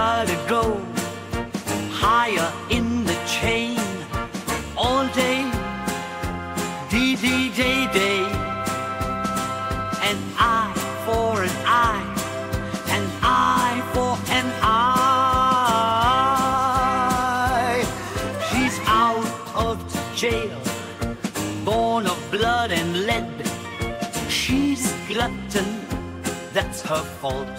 gotta go higher in the chain all day, D D day day, an eye for an eye, an eye for an eye. She's out of jail, born of blood and lead. She's glutton, that's her fault.